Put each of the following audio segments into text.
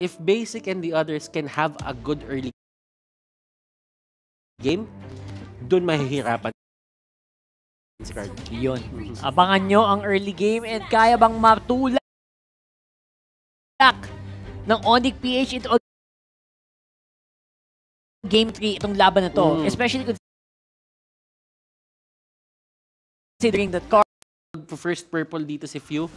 if Basic and the others can have a good early game, dun mahihirapan si Carl. Yun. Abangan nyo ang early game and kaya bang matulak ng Onyx PH into game 3 itong laban na to. Mm. Especially considering that Carl First purple dito si Few.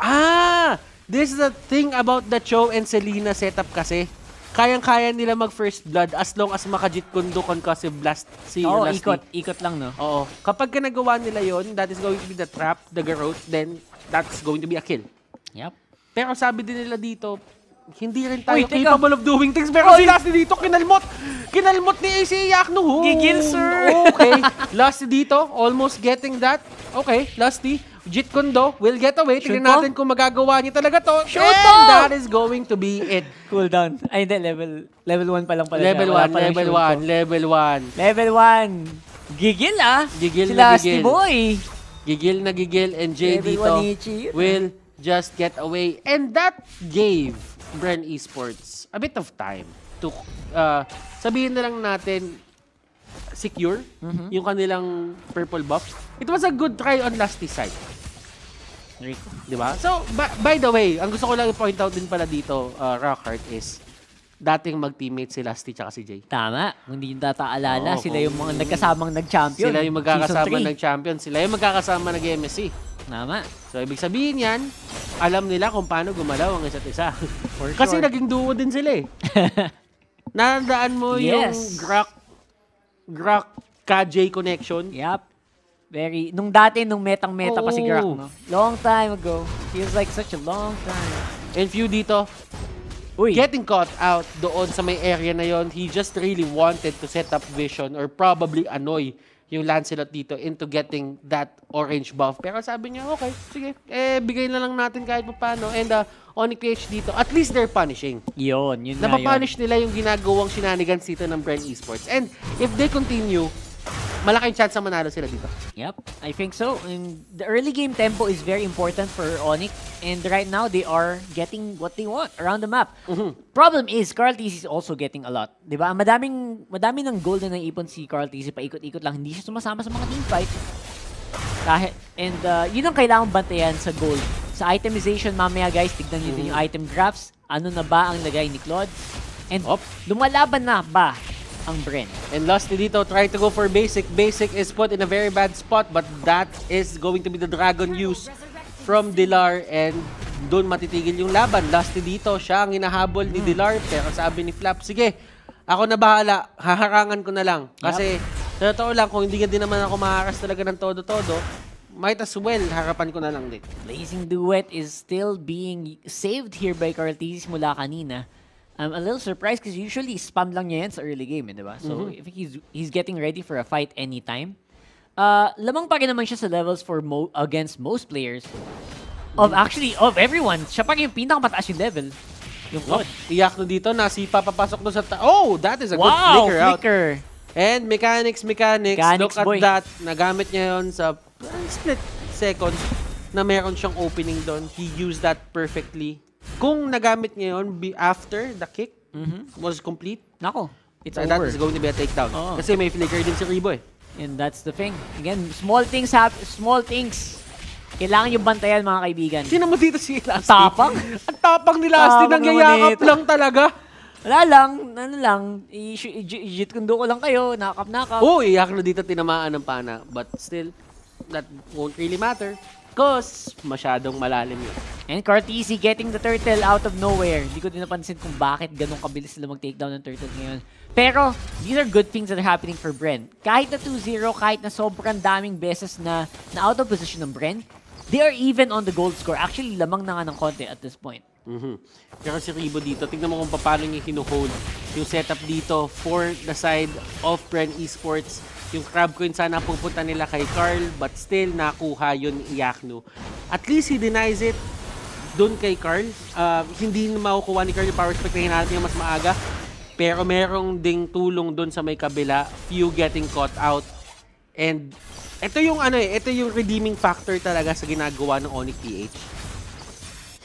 Ah! This is the thing about the Cho and Selena setup kasi. Kayang-kaya nila mag first blood as long as makajit kundo concussive blast si oh, Lasty. ikot, ikot lang no. Oo. Kapag ka nagawa nila yon, that is going to be the trap, the garrote, then that's going to be a kill. Yep. Pero sabi din nila dito, hindi rin tayo Uy, teka. capable of doing things. Pero si Lasty dito, kinalmot. Kinalmot ni AC Yakno. Gigil, sir. Okay. Lasty dito, almost getting that. Okay, Lasty. Jit Kundo will get away. Shoot Tignan natin kung magagawa niya talaga to. Shoot And po. that is going to be it. Cool down. Ay, hindi. Level, level 1 pa lang pala. Level Wala 1, pa lang level shoot 1, ko. level 1. Level 1. Gigil ah. Gigil si na Lasty gigil. boy. Gigil na gigil and Jay Level dito 1 Ichi. will just get away. And that gave Bren Esports a bit of time to uh, sabihin na lang natin secure Mhm. yung kanilang purple buff. It was a good try on Lasty side. Rico. Di ba? So, by, by the way, ang gusto ko lang i-point out din pala dito, uh, Rockheart, is dating mag-teammate si Lasty tsaka si Jay. Tama. Hindi nyo tataalala, Oo, sila yung mga nagkasamang nag-champion. Sila yung magkakasama Season ng champion. Sila yung magkakasama ng MSC. 3. Tama. So, ibig sabihin yan, alam nila kung paano gumalaw ang isa't isa. For Kasi sure. naging duo din sila eh. Nandaan mo yung Yes. Grok, Grok KJ connection. Yup. Very, nung dati, nung metang-meta pa si Oo. Grak, no? Long time ago. Feels like such a long time. And few dito, Uy, getting caught out doon sa may area na yon, he just really wanted to set up vision or probably annoy yung Lancelot dito into getting that orange buff. Pero sabi niya, okay, sige, eh, bigay na lang natin kahit pa paano. And uh, Onyx PH dito, at least they're punishing. yun, yun na yun. Nila yung ginagawang shenanigans dito ng Bren Esports. And if they continue, malaking chance na manalo sila dito. Yep, I think so. And the early game tempo is very important for Onyx. And right now, they are getting what they want around the map. Problem is, Carl TC is also getting a lot. Di ba? Madaming, madami ng gold na naipon si Carl TC. Paikot-ikot lang. Hindi siya sumasama sa mga teamfight. Kahit, and uh, yun ang kailangan bantayan sa gold. Sa itemization, mamaya guys, tignan nyo din yung item graphs. Ano na ba ang lagay ni Claude? And Op. lumalaban na ba ang Bren? And Lusty dito trying to go for basic. Basic is put in a very bad spot but that is going to be the dragon use from Dilar and doon matitigil yung laban. Lusty dito, siya ang hinahabol ni Dilar pero sabi ni Flap, sige, ako na bahala, haharangan ko na lang. Kasi sa totoo lang, kung hindi ka din naman ako makakas talaga ng todo-todo, might as well, harapan ko na lang din. Blazing Duet is still being saved here by Cartis mula kanina. I'm a little surprised because usually spam lang niya yan sa early game, eh, di ba? So, if he's he's getting ready for a fight anytime. Uh, lamang pa rin naman siya sa levels for mo against most players. Of actually, of everyone. Siya pa rin yung pinakamataas yung level. Yung Oh, Claude. iyak na dito, nasipa papasok doon sa ta- Oh, that is a good Wow! flicker out. Flicker! And mechanics, mechanics, Mechanics, look at boy. that. Nagamit niya yon sa uh, split seconds na meron siyang opening doon. He used that perfectly. Kung nagamit niya yun be after the kick was complete, Nako, it's uh, that over. is going to be a takedown. Oo. Kasi may flicker din si Rebo eh. And that's the thing. Again, small things hap small things. Kailangan yung bantayan mga kaibigan. Sino mo dito si Lasty? Tapang? Ang tapang ni Lasty, Tapang naman nangyayakap nito. lang talaga. Wala lang, ano lang, i-jit kundo ko lang kayo, nakap-nakap. Oo, oh, iyak na dito tinamaan ng pana. But still, that won't really matter. Because masyadong malalim yun. And Cartesi getting the turtle out of nowhere. Hindi ko din napansin kung bakit ganun kabilis sila mag-takedown ng turtle ngayon. Pero, these are good things that are happening for Bren. Kahit na 2-0, kahit na sobrang daming beses na, na out of position ng Bren, they are even on the gold score. Actually, lamang na nga ng konti at this point. Mhm. Pero si Ribo dito, tingnan mo kung paano niya hinuhold yung setup dito for the side of Bren Esports. Yung crab coin sana pupunta nila kay Carl, but still nakuha yun ni Iakno. At least he denies it doon kay Carl. Uh, hindi na makukuha ni Carl yung power spec na hinahanap niya mas maaga. Pero merong ding tulong doon sa may kabila, few getting caught out. And ito yung ano eh, ito yung redeeming factor talaga sa ginagawa ng Onyx PH.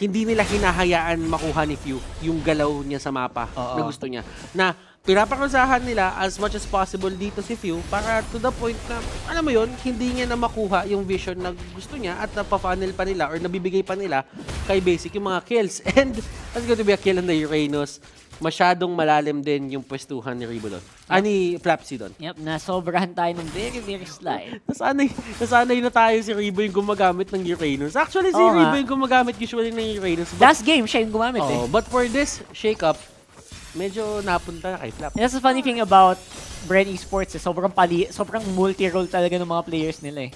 hindi nila hinahayaan makuha ni Few yung galaw niya sa mapa Oo. na gusto niya. Na pinapakusahan nila as much as possible dito si Few para to the point na, alam mo yon hindi niya na makuha yung vision na gusto niya at napafunnel pa nila or nabibigay pa nila kay Basic yung mga kills. And that's going to be a kill on the Uranus. Masyadong malalim din yung pwestuhan ni Ribo doon. Ah, ni Flapsy doon. Yep, nasobrahan tayo ng very, very slight. Nasanay, nasanay na tayo si Ribo yung gumagamit ng Uranus. Actually, si nga. Ribo yung gumagamit usually ng Uranus. But, Last game, siya yung gumamit eh. oh, but for this shake-up, medyo napunta na kay Flap. And that's the funny thing about Bren Esports eh. Sobrang, pali, sobrang multi-role talaga ng mga players nila eh.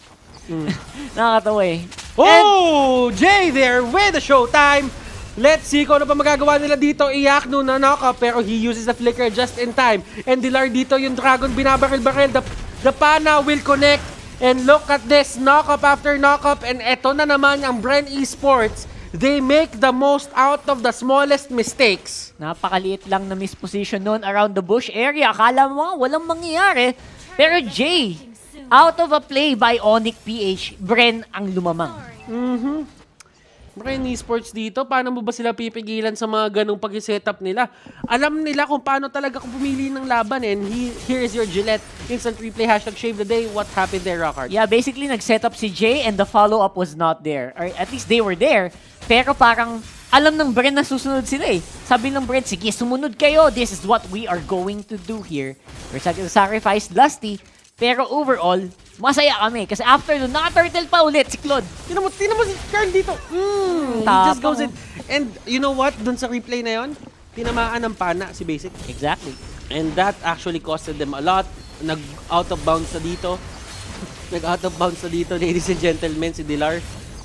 Mm. Nakakatawa eh. Oh! Jay there with the showtime! Let's see kung ano pa magagawa nila dito. Iyak no na knock up, pero he uses the flicker just in time. And Dilar dito yung dragon binabaril-baril. The, the pana will connect. And look at this, knock up after knock up. And eto na naman ang Bren Esports. They make the most out of the smallest mistakes. Napakaliit lang na misposition noon around the bush area. Akala mo walang mangyayari. Pero Jay, out of a play by Onyx PH, Bren ang lumamang. Bren Esports dito, paano mo ba sila pipigilan sa mga ganong pag-setup nila? Alam nila kung paano talaga pumili ng laban. And he, here is your Gillette. Instant replay, hashtag shave the day. What happened there, Rockhard? Yeah, basically nag-set up si Jay and the follow-up was not there. Or at least they were there. Pero parang alam ng Bren na susunod sila eh. Sabi ng Bren, sige, sumunod kayo. This is what we are going to do here. We're sac- sacrificed Lusty. Pero overall, masaya kami. Kasi after nun, naka-turtle pa ulit si Claude. Tinan mo, tinan mo si Carl dito. Mm, he Tapang. just goes in. And you know what? Dun sa replay na yon, tinamaan ng pana si Basic. Exactly. And that actually costed them a lot. Nag out of bounds na dito. Nag out of bounds na dito, ladies and gentlemen, si Dilar.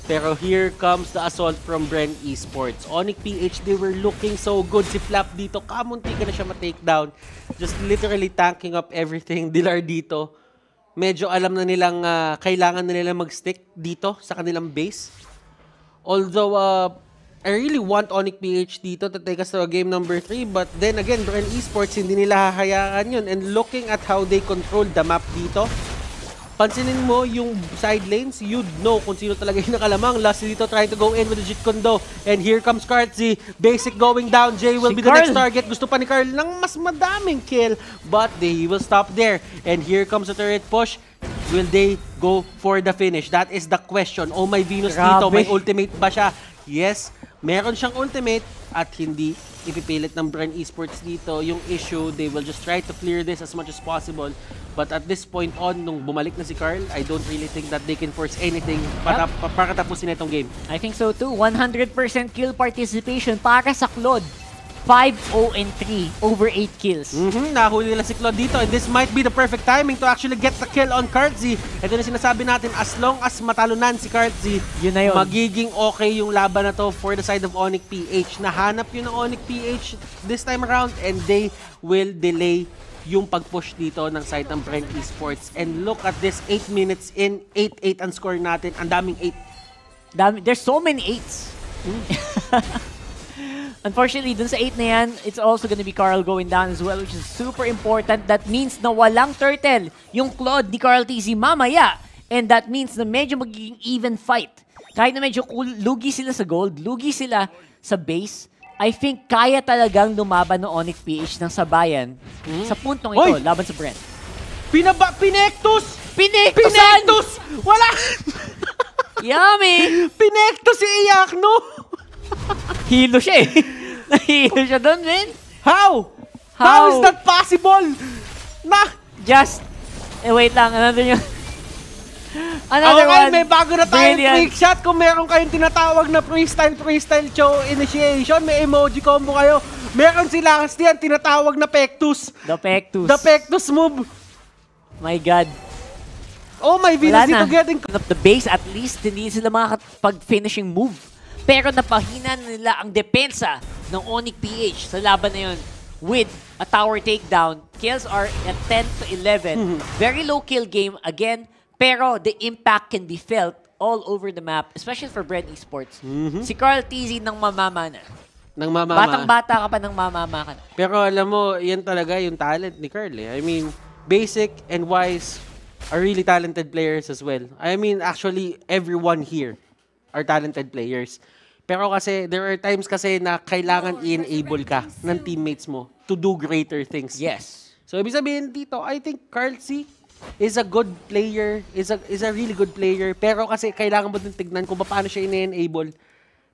Pero here comes the assault from Bren Esports. Onyx PH, they were looking so good. Si Flap dito, kamunti ka na siya ma-take down. Just literally tanking up everything. Dilar dito, medyo alam na nilang ah, kailangan na nila mag-stick dito sa kanilang base. Although, uh, I really want Onyx PH dito to take us to game number 3. But then again, Bren Esports, hindi nila hahayaan yun. And looking at how they control the map dito, pansinin mo yung side lanes, you'd know kung sino talaga yung nakalamang. Last dito trying to go in with the Jit Kondo. And here comes Kartzi. Basic going down. Jay will Si be the next target. Gusto pa ni Carl ng mas madaming kill. But they will stop there. And here comes the turret push. Will they go for the finish? That is the question. Oh, may Venus dito. Grabe. May ultimate ba siya? Yes, meron siyang ultimate at hindi ipipilit ng Bren Esports dito. Yung issue, they will just try to clear this as much as possible. But at this point on, nung bumalik na si Carl, I don't really think that they can force anything para, pa- para tapusin itong game. I think so too. 100% kill participation para sa Claude. 5-0 and 3 over 8 kills. Mhm, nahuli nila si Claude dito and this might be the perfect timing to actually get the kill on Kartzi. Ito na sinasabi natin, as long as matalunan si Kartzi, Yun na yun. magiging okay yung laban na to for the side of Onyx PH. Nahanap yun ng Onyx PH this time around and they will delay yung pag-push dito ng side ng Brent Esports. And look at this, 8 minutes in, 8-8 ang score natin. Ang daming 8. Dami, there's so many 8s. Unfortunately, dun sa 8 na yan, it's also gonna be Carl going down as well, which is super important. That means na walang turtle yung Claude ni Carl TZ mamaya. And that means na medyo magiging even fight. Kahit na medyo cool, lugi sila sa gold, lugi sila sa base, I think kaya talagang lumaban ng Onyx PH ng sabayan sa puntong ito, Hoy! laban sa Brent. Pinaba, Pinectus! Pinektusan! Pinectus! Wala! Yummy! Pinectus si Iyak, no? Hilo siya eh. Nahilo siya doon, man. How? How How? is that possible? Na, Just, eh wait lang, another yung... Another okay, one. may bago na tayong Brilliant. trick shot. Kung meron kayong tinatawag na freestyle, freestyle show initiation, may emoji combo kayo. Meron sila kasi yan, tinatawag na Pectus. The Pectus. The Pectus move. My God. Oh my Venus dito na. getting... The base, at least, hindi sila makakapag-finishing move. Pero napahina nila ang depensa ng Onyx PH sa laban na yun with a tower takedown. Kills are at 10 to 11. Very low kill game again, pero the impact can be felt all over the map, especially for Brent Esports. Si Carl TZ nang mamama na. Nang mamama. Batang-bata ka pa nang mamama ka na. Pero alam mo, yan talaga yung talent ni Carl. Eh. I mean, Basic and Wise are really talented players as well. I mean, actually, everyone here are talented players. Pero kasi, there are times kasi na kailangan i-enable ka ng teammates mo to do greater things. Yes. So, ibig sabihin dito, I think Carl C is a good player, is a, is a really good player, pero kasi kailangan mo din tignan kung paano siya i-enable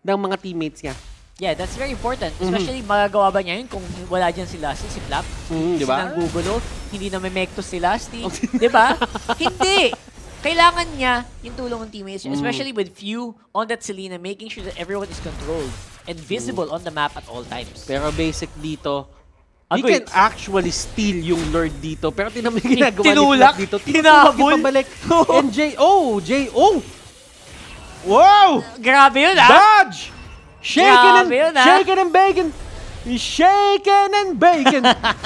ng mga teammates niya. Yeah, that's very important. Especially, magagawa ba niya yun kung wala dyan si Lasty, si Flap? Mhm, di ba? Si Nanggugulo, hindi na may mekto si Lasty. di ba? hindi! Kailangan niya yung tulong ng teammates Mm. niya, especially with few on that Selena, making sure that everyone is controlled and visible on the map at all times. Pero basic dito, he Agreed. can actually steal yung Lord dito. Pero tinan mo yung ginagawa Tinulak, ni Flap dito. hinabol. pabalik. And J, oh, J, oh! Wow! Grabe yun, ah! Dodge! Shaken and, Grabe yun, ah. shaken and bacon! Shaken and bacon!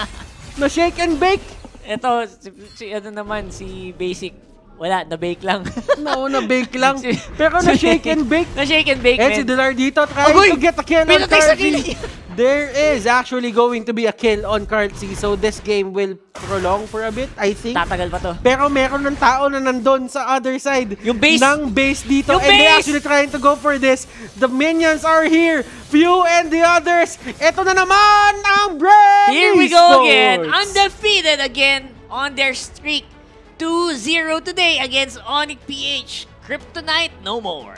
na shake and bake! Ito, si, si ano naman, si Basic, wala, na-bake lang. No, na bake lang. Si- Pero na shake and bake. na-shake and bake, And si man. Delar dito trying Agoy! to get a kill on Pinatay sa Carl kill. C. There is actually going to be a kill on Carl C. So this game will prolong for a bit, I think. Tatagal pa to. Pero meron ng tao na nandun sa other side Yung base! ng base dito. Yung and they base! actually trying to go for this. The minions are here. Few and the others. Ito na naman ang Brave Here we go again. Undefeated again on their streak. 2-0 today against Onyx PH. Kryptonite no more.